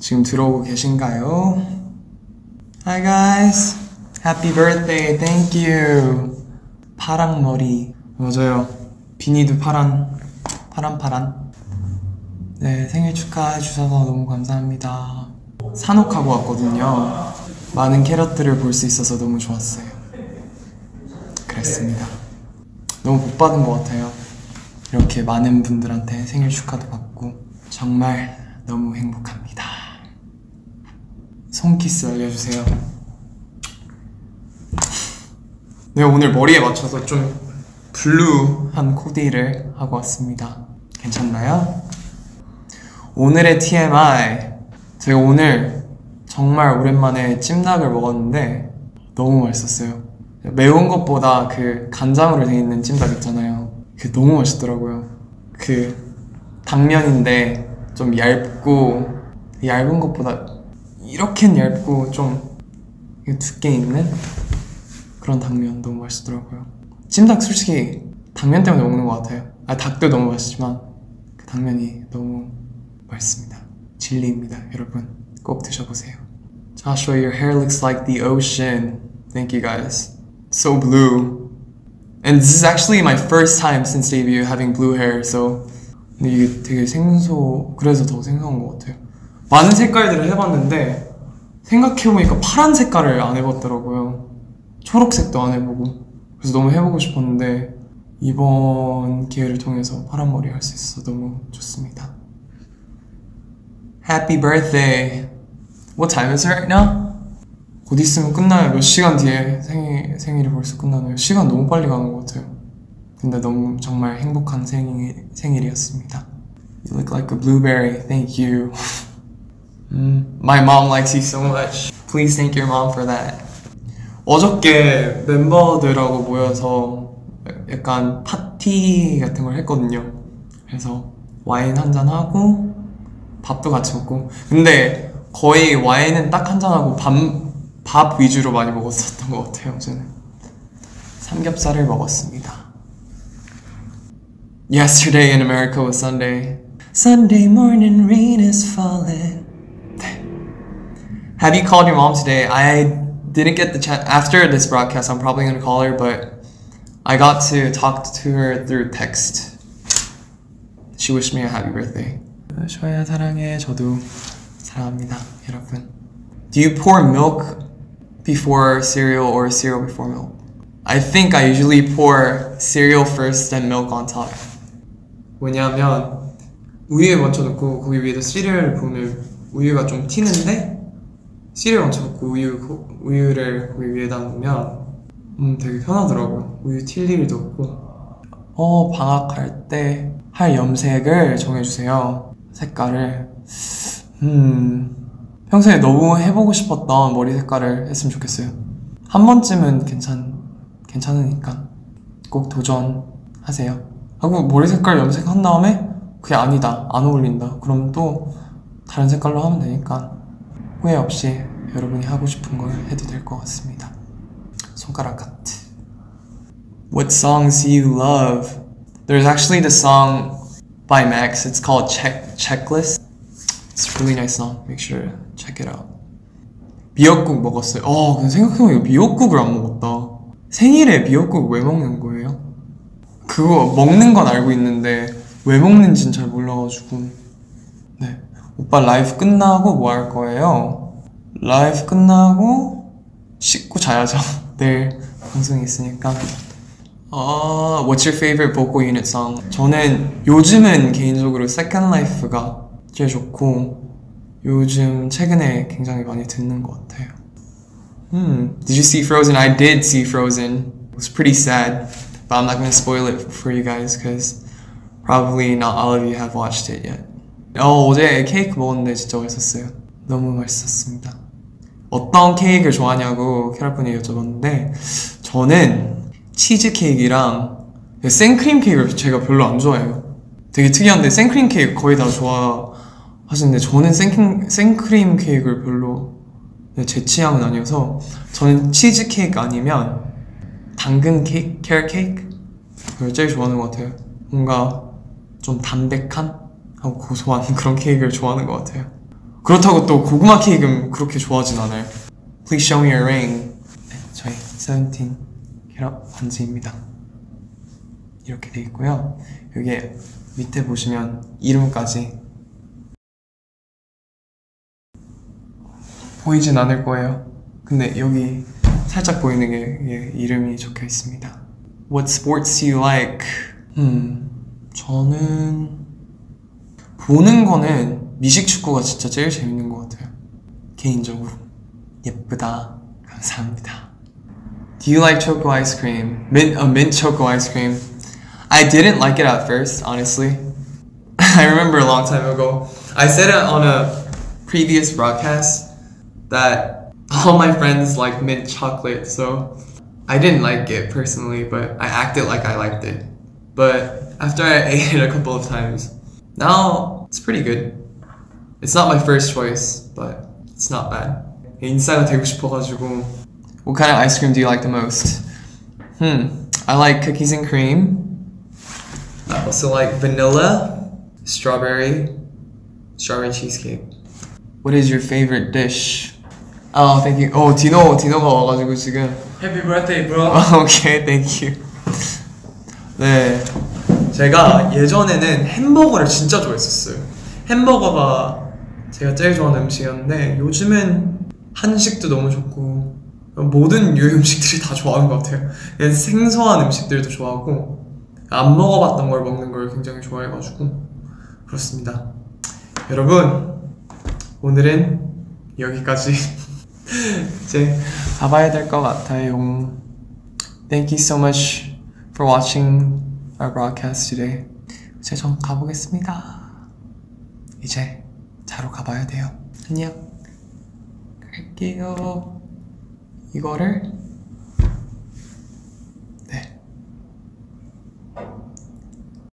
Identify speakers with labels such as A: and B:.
A: 지금 들어오고 계신가요? Hi guys. Happy birthday. Thank you. 파랑 머리. 맞아요. 비니도 파란, 파란, 파란. 네, 생일 축하해 주셔서 너무 감사합니다. 산옥하고 왔거든요. 많은 캐럿들을 볼 수 있어서 너무 좋았어요. 그랬습니다. 너무 복 받은 것 같아요. 이렇게 많은 분들한테 생일 축하도 받고 정말 너무 행복합니다. 손키스 알려주세요. 네, 오늘 머리에 맞춰서 좀 블루한 코디를 하고 왔습니다. 괜찮나요? 오늘의 TMI. 제가 오늘 정말 오랜만에 찜닭을 먹었는데 너무 맛있었어요. 매운 것보다 그 간장으로 되어 있는 찜닭 있잖아요. 그 너무 맛있더라고요. 그 당면인데 좀 얇고 얇은 것보다 이렇게는 얇고 좀 두께 있는 그런 당면 너무 맛있더라고요. 찜닭 솔직히 당면 때문에 먹는 것 같아요. 아 닭도 너무 맛있지만 그 당면이 너무 맛있습니다. 진리입니다, 여러분. 꼭 드셔보세요. Joshua, your hair looks like the ocean. Thank you guys. So blue. And this is actually my first time since debut having blue hair, so 근데 이게 되게 생소 그래서 더 생소한 것 같아요. 많은 색깔들을 해봤는데 생각해보니까 파란 색깔을 안 해봤더라고요. 초록색도 안 해보고 그래서 너무 해보고 싶었는데 이번 기회를 통해서 파란 머리 할 수 있어서 너무 좋습니다. Happy birthday. What time is it right now? 곧 있으면 끝나요. 몇 시간 뒤에 생일, 생일이 벌써 끝나네요. 시간 너무 빨리 가는 것 같아요. 근데 너무 정말 행복한 생일, 생일이었습니다. You look like a blueberry. Thank you. Mm, my mom likes you so much. Please thank your mom for that. 어저께 멤버들하고 모여서 약간 파티 같은 걸 했거든요. 그래서 와인 한 잔 하고 밥도 같이 먹고. 근데 거의 와인은 딱 한 잔 하고 밥, 밥 위주로 많이 먹었었던 것 같아요. 저는 삼겹살을 먹었습니다. Yesterday in America was Sunday. Sunday morning rain is falling. Have you called your mom today? I didn't get the chance. After this broadcast, I'm probably gonna call her, but I got to talk to her through text. She wished me a happy birthday. 쇼야 사랑해. 저도 사랑합니다, 여러분. Do you pour milk before cereal or cereal before milk? I think I usually pour cereal first, then milk on top. 왜냐하면 우유에 먼저 넣고 거기 위에다 시리얼을 부으면 우유가 좀 튀는데 먼저 넣고 우유 고- 우유를 거기 위에다 놓으면 음 되게 편하더라고요. 우유 튈 일도 없고. 어 방학할 때 할 염색을 정해주세요. 색깔을 음 평소에 너무 해보고 싶었던 머리 색깔을 했으면 좋겠어요. 한 번쯤은 괜찮 괜찮으니까 꼭 도전하세요. 하고 머리 색깔 염색한 다음에 그게 아니다 안 어울린다 그럼 또 다른 색깔로 하면 되니까 후회 없이 여러분이 하고 싶은 걸 해도 될 것 같습니다. 손가락 카트. What songs do you love? There's actually the song by Max. It's called Check Checklist. It's a really nice song. Make sure to check it out. 미역국 먹었어요. 어, 근데 생각해보니까 미역국을 안 먹었다. 생일에 미역국 왜 먹는 거예요? 그거 먹는 건 알고 있는데 왜 먹는지는 잘 몰라가지고. 네. 오빠 라이브 끝나고 뭐 할 거예요? 라이브 끝나고 씻고 자야죠. 내일 방송이 있으니까. 아, what's your favorite vocal unit song? 저는 요즘은 개인적으로 Second Life가 제일 좋고 요즘 최근에 굉장히 많이 듣는 것 같아요. Hmm. Did you see Frozen? I did see Frozen. It was pretty sad, but I'm not gonna spoil it for you guys because probably not all of you have watched it yet. 어, 어제 케이크 먹었는데 진짜 맛있었어요. 너무 맛있었습니다. 어떤 케이크를 좋아하냐고 캐럿분이 여쭤봤는데 저는 치즈 케이크랑 생크림 케이크를 제가 별로 안 좋아해요. 되게 특이한데 생크림 케이크 거의 다 좋아하시는데 저는 생, 생크림 케이크를 별로 네, 제 취향은 아니어서 저는 치즈 케이크 아니면 당근 케이크, 캐럿 케이크 그걸 제일 좋아하는 것 같아요. 뭔가 좀 담백한 하고 고소한 그런 케이크를 좋아하는 것 같아요. 그렇다고 또 고구마 케이크는 그렇게 좋아하진 않아요. Please show me your ring. 네, 저희 세븐틴 혈압 반지입니다. 이렇게 돼 있고요. 여기 밑에 보시면 이름까지 보이진 않을 거예요. 근데 여기 살짝 보이는 게 이름이 적혀 있습니다. What sports do you like? 음, 저는 보는 거는 미식 축구가 진짜 제일 재밌는 것 같아요. 개인적으로 예쁘다. 감사합니다. Do you like choco ice cream? Mint, a mint choco ice cream. I didn't like it at first, honestly. I remember a long time ago. I said it on a previous broadcast that all my friends like mint chocolate, so I didn't like it personally, but I acted like I liked it. But after I ate it a couple of times, now it's pretty good. It's not my first choice, but it's not bad. 인싸가 되고 싶어가지고. What kind of ice cream do you like the most? Hmm, I like cookies and cream. I also like vanilla, strawberry, strawberry cheesecake. What is your favorite dish? Oh, thank you. Oh, 디노, 디노가 와가지고 지금.
B: Happy birthday, bro.
A: 오케이, thank you. 네, 제가 예전에는 햄버거를 진짜 좋아했었어요. 햄버거가 제가 제일 좋아하는 음식이었는데 요즘은 한식도 너무 좋고 모든 유해 음식들이 다 좋아하는 것 같아요. 생소한 음식들도 좋아하고 안 먹어봤던 걸 먹는 걸 굉장히 좋아해가지고 그렇습니다. 여러분 오늘은 여기까지 이제 가봐야 될 것 같아요. Thank you so much for watching our broadcast today. 이제 전 가보겠습니다. 이제 자러 가봐야 돼요. 안녕. 갈게요. 이거를